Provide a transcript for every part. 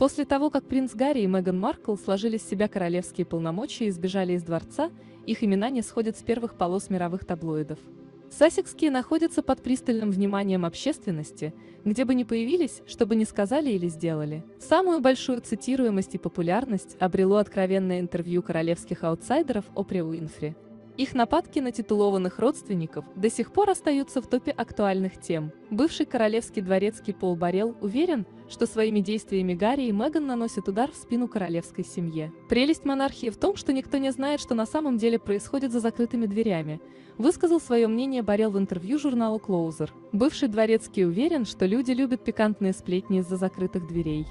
После того, как принц Гарри и Меган Маркл сложили с себя королевские полномочия и сбежали из дворца, их имена не сходят с первых полос мировых таблоидов. Сассекские находятся под пристальным вниманием общественности, где бы ни появились, что бы ни сказали или сделали. Самую большую цитируемость и популярность обрело откровенное интервью королевских аутсайдеров Опри Уинфри. Их нападки на титулованных родственников до сих пор остаются в топе актуальных тем. Бывший королевский дворецкий Пол Барел уверен, что своими действиями Гарри и Меган наносят удар в спину королевской семье. Прелесть монархии в том, что никто не знает, что на самом деле происходит за закрытыми дверями, высказал свое мнение Барел в интервью журналу Closer. Бывший дворецкий уверен, что люди любят пикантные сплетни из-за закрытых дверей.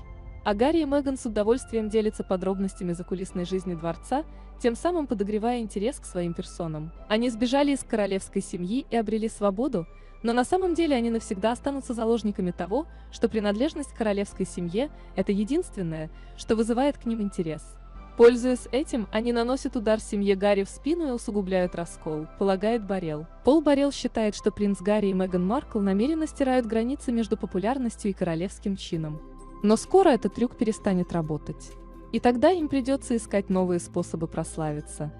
А Гарри и Меган с удовольствием делятся подробностями закулисной жизни дворца, тем самым подогревая интерес к своим персонам. Они сбежали из королевской семьи и обрели свободу, но на самом деле они навсегда останутся заложниками того, что принадлежность к королевской семье – это единственное, что вызывает к ним интерес. Пользуясь этим, они наносят удар семье Гарри в спину и усугубляют раскол, полагает Барел. Пол Барел считает, что принц Гарри и Меган Маркл намеренно стирают границы между популярностью и королевским чином. Но скоро этот трюк перестанет работать. И тогда им придется искать новые способы прославиться.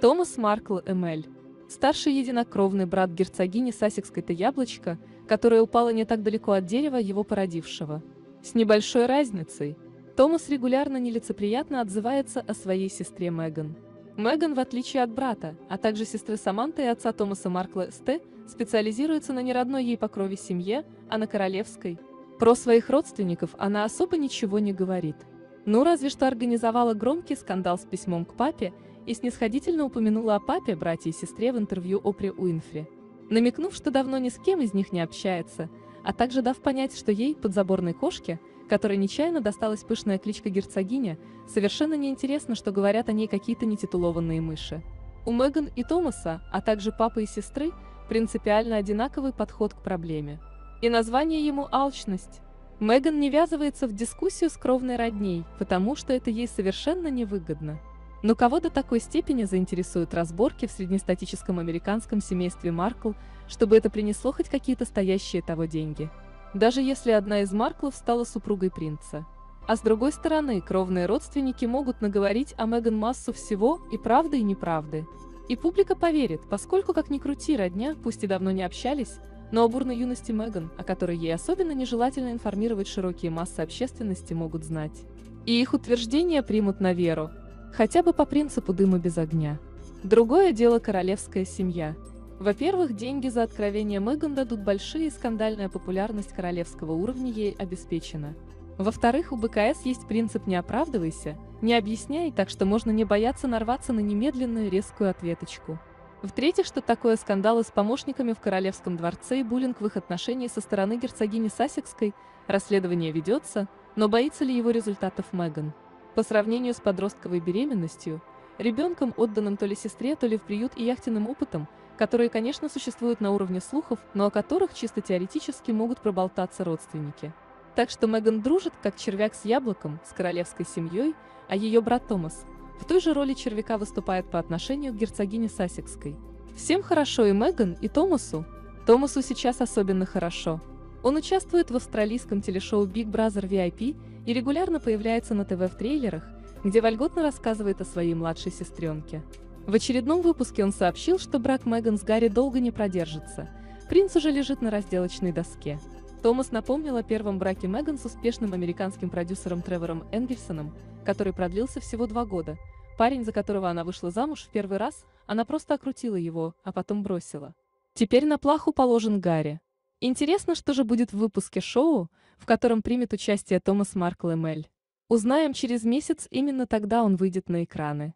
Томас Маркл Эмель Старший единокровный брат герцогини Сассекской-то яблочко, которое упало не так далеко от дерева его породившего. С небольшой разницей. Томас регулярно нелицеприятно отзывается о своей сестре Меган. Меган, в отличие от брата, а также сестры Саманты и отца Томаса Маркла Ст, специализируется на неродной ей по крови семье, а на королевской. Про своих родственников она особо ничего не говорит. Ну разве что организовала громкий скандал с письмом к папе и снисходительно упомянула о папе, брате и сестре в интервью Опри Уинфри, намекнув, что давно ни с кем из них не общается, а также дав понять, что ей, подзаборной кошке, которой нечаянно досталась пышная кличка герцогиня, совершенно неинтересно, что говорят о ней какие-то нетитулованные мыши. У Меган и Томаса, а также папы и сестры, принципиально одинаковый подход к проблеме. И название ему «алчность». Меган не ввязывается в дискуссию с кровной родней, потому что это ей совершенно невыгодно. Но кого до такой степени заинтересуют разборки в среднестатическом американском семействе Маркл, чтобы это принесло хоть какие-то стоящие того деньги? Даже если одна из Марклов стала супругой принца. А с другой стороны, кровные родственники могут наговорить о Меган массу всего и правды, и неправды. И публика поверит, поскольку, как ни крути, родня, пусть и давно не общались, но о бурной юности Меган, о которой ей особенно нежелательно информировать широкие массы общественности, могут знать. И их утверждения примут на веру, Хотя бы по принципу дыма без огня. Другое дело королевская семья. Во-первых, деньги за откровение Меган дадут большие и скандальная популярность королевского уровня ей обеспечена. Во-вторых, у БКС есть принцип «не оправдывайся», «не объясняй», так что можно не бояться нарваться на немедленную резкую ответочку. В-третьих, что такое скандалы с помощниками в Королевском дворце и буллинг в их отношении со стороны герцогини Сассекской, расследование ведется, но боится ли его результатов Меган? По сравнению с подростковой беременностью, ребенком, отданным то ли сестре, то ли в приют и яхтенным опытом, которые, конечно, существуют на уровне слухов, но о которых чисто теоретически могут проболтаться родственники. Так что Меган дружит, как червяк с яблоком, с королевской семьей, а ее брат Томас в той же роли червяка выступает по отношению к герцогине Сассекской. Всем хорошо и Меган, и Томасу. Томасу сейчас особенно хорошо. Он участвует в австралийском телешоу Big Brother VIP и регулярно появляется на ТВ в трейлерах, где вольготно рассказывает о своей младшей сестренке. В очередном выпуске он сообщил, что брак Меган с Гарри долго не продержится. Принц уже лежит на разделочной доске. Томас напомнил о первом браке Меган с успешным американским продюсером Тревором Энгельсоном, который продлился всего два года. Парень, за которого она вышла замуж в первый раз, она просто окрутила его, а потом бросила. Теперь на плаху положен Гарри. Интересно, что же будет в выпуске шоу, в котором примет участие Томас Маркл Эмель. Узнаем через месяц, именно тогда он выйдет на экраны.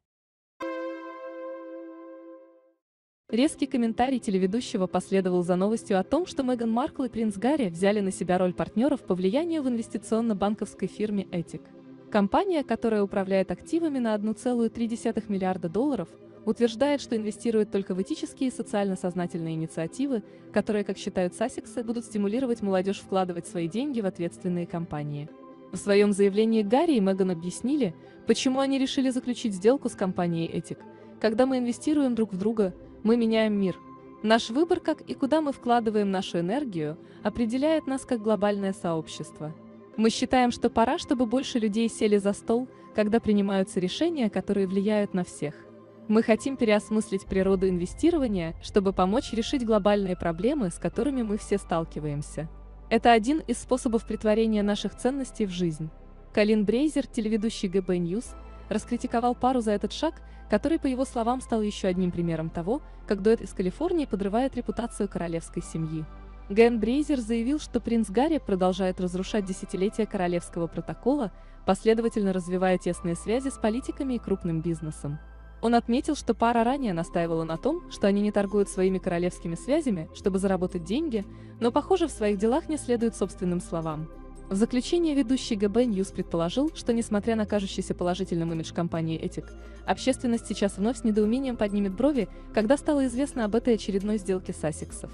Резкий комментарий телеведущего последовал за новостью о том, что Меган Маркл и принц Гарри взяли на себя роль партнеров по влиянию в инвестиционно-банковской фирме Этик. Компания, которая управляет активами на 1,3 миллиарда долларов, утверждает, что инвестирует только в этические и социально сознательные инициативы, которые, как считают Сассексы, будут стимулировать молодежь вкладывать свои деньги в ответственные компании. В своем заявлении Гарри и Меган объяснили, почему они решили заключить сделку с компанией Этик. Когда мы инвестируем друг в друга, мы меняем мир. Наш выбор, как и куда мы вкладываем нашу энергию, определяет нас как глобальное сообщество. Мы считаем, что пора, чтобы больше людей сели за стол, когда принимаются решения, которые влияют на всех. Мы хотим переосмыслить природу инвестирования, чтобы помочь решить глобальные проблемы, с которыми мы все сталкиваемся. Это один из способов притворения наших ценностей в жизнь. Колин Брейзер, телеведущий ГБ News, раскритиковал пару за этот шаг, который, по его словам, стал еще одним примером того, как дуэт из Калифорнии подрывает репутацию королевской семьи. Ген Брейзер заявил, что принц Гарри продолжает разрушать десятилетия королевского протокола, последовательно развивая тесные связи с политиками и крупным бизнесом. Он отметил, что пара ранее настаивала на том, что они не торгуют своими королевскими связями, чтобы заработать деньги, но, похоже, в своих делах не следуют собственным словам. В заключение ведущий ГБ News предположил, что несмотря на кажущийся положительным имидж компании «Этик», общественность сейчас вновь с недоумением поднимет брови, когда стало известно об этой очередной сделке Сассексов.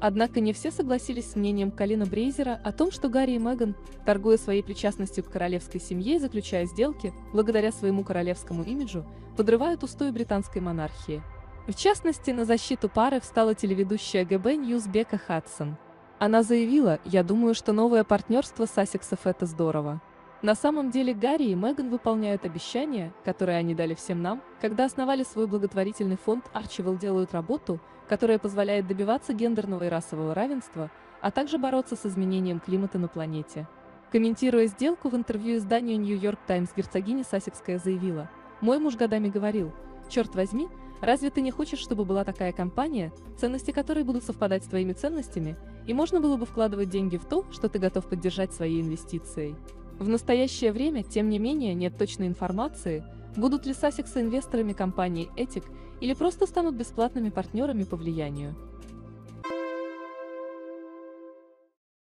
Однако не все согласились с мнением Калина Брейзера о том, что Гарри и Меган, торгуя своей причастностью к королевской семье и заключая сделки, благодаря своему королевскому имиджу, подрывают устои британской монархии. В частности, на защиту пары встала телеведущая GB News Бека Хадсон – она заявила, я думаю, что новое партнерство Сассексов это здорово. На самом деле Гарри и Меган выполняют обещания, которые они дали всем нам, когда основали свой благотворительный фонд Archewell делают работу, которая позволяет добиваться гендерного и расового равенства, а также бороться с изменением климата на планете. Комментируя сделку в интервью изданию York Times, герцогиня Сассекская заявила, «Мой муж годами говорил, черт возьми, разве ты не хочешь, чтобы была такая компания, ценности которой будут совпадать с твоими ценностями, и можно было бы вкладывать деньги в то, что ты готов поддержать своей инвестицией. В настоящее время, тем не менее, нет точной информации, будут ли Сасексы инвесторами компании Этик или просто станут бесплатными партнерами по влиянию.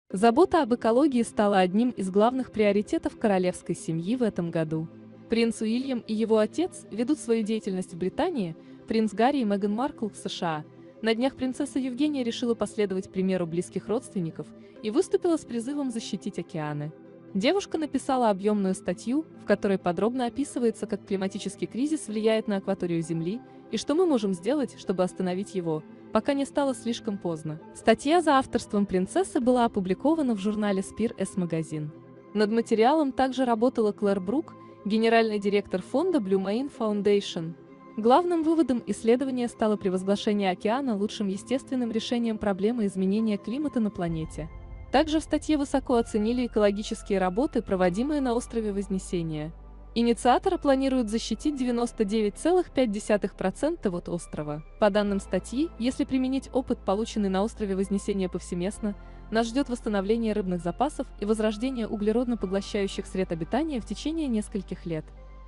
Забота об экологии стала одним из главных приоритетов королевской семьи в этом году. Принц Уильям и его отец ведут свою деятельность в Британии, принц Гарри и Меган Маркл в США – на днях принцесса Евгения решила последовать примеру близких родственников и выступила с призывом защитить океаны. Девушка написала объемную статью, в которой подробно описывается, как климатический кризис влияет на акваторию Земли и что мы можем сделать, чтобы остановить его, пока не стало слишком поздно. Статья за авторством принцессы была опубликована в журнале Spear S Magazine. Над материалом также работала Клэр Брук, генеральный директор фонда Blue Marine Foundation, Главным выводом исследования стало превозглашение океана лучшим естественным решением проблемы изменения климата на планете. Также в статье высоко оценили экологические работы, проводимые на острове Вознесения. Инициаторы планируют защитить 99,5% от острова. По данным статьи, если применить опыт, полученный на острове Вознесения повсеместно, нас ждет восстановление рыбных запасов и возрождение углеродно поглощающих сред обитания в течение нескольких лет.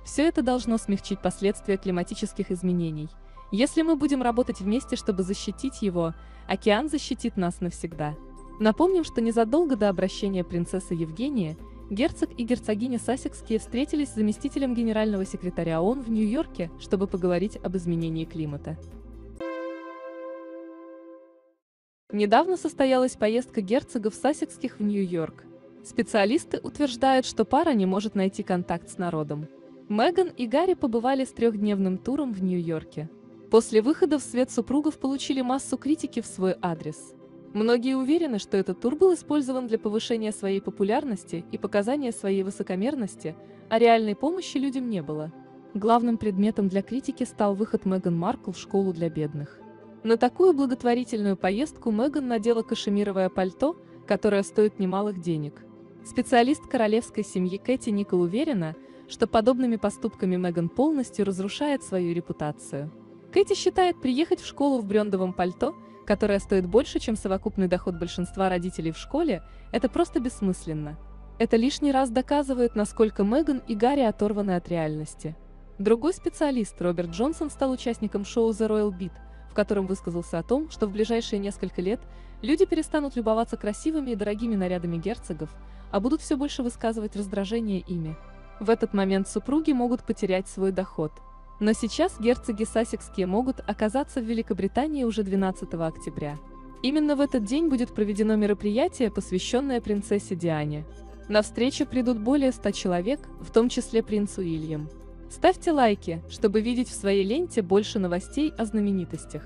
Все это должно смягчить последствия климатических изменений. Если мы будем работать вместе, чтобы защитить его, океан защитит нас навсегда. Напомним, что незадолго до обращения принцессы Евгении, герцог и герцогиня Сассекские встретились с заместителем генерального секретаря ООН в Нью-Йорке, чтобы поговорить об изменении климата. Недавно состоялась поездка герцогов Сассекских в Нью-Йорк. Специалисты утверждают, что пара не может найти контакт с народом. Меган и Гарри побывали с трехдневным туром в Нью-Йорке. После выхода в свет супругов получили массу критики в свой адрес. Многие уверены, что этот тур был использован для повышения своей популярности и показания своей высокомерности, а реальной помощи людям не было. Главным предметом для критики стал выход Меган Маркл в школу для бедных. На такую благотворительную поездку Меган надела кашемировое пальто, которое стоит немалых денег. Специалист королевской семьи Кэти Никол уверена, что подобными поступками Меган полностью разрушает свою репутацию. Кэти считает приехать в школу в брендовом пальто, которое стоит больше, чем совокупный доход большинства родителей в школе, это просто бессмысленно. Это лишний раз доказывает, насколько Меган и Гарри оторваны от реальности. Другой специалист, Роберт Джонсон, стал участником шоу The Royal Beat, в котором высказался о том, что в ближайшие несколько лет люди перестанут любоваться красивыми и дорогими нарядами герцогов, а будут все больше высказывать раздражение ими. В этот момент супруги могут потерять свой доход. Но сейчас герцоги Сассекские могут оказаться в Великобритании уже 12 октября. Именно в этот день будет проведено мероприятие, посвященное принцессе Диане. На встречу придут более 100 человек, в том числе принц Уильям. Ставьте лайки, чтобы видеть в своей ленте больше новостей о знаменитостях.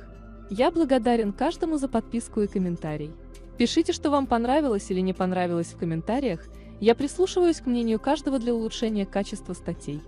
Я благодарен каждому за подписку и комментарий. Пишите, что вам понравилось или не понравилось в комментариях, я прислушиваюсь к мнению каждого для улучшения качества статей.